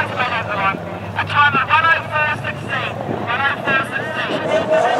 Nice man over line. A time of 104.16. 104.16.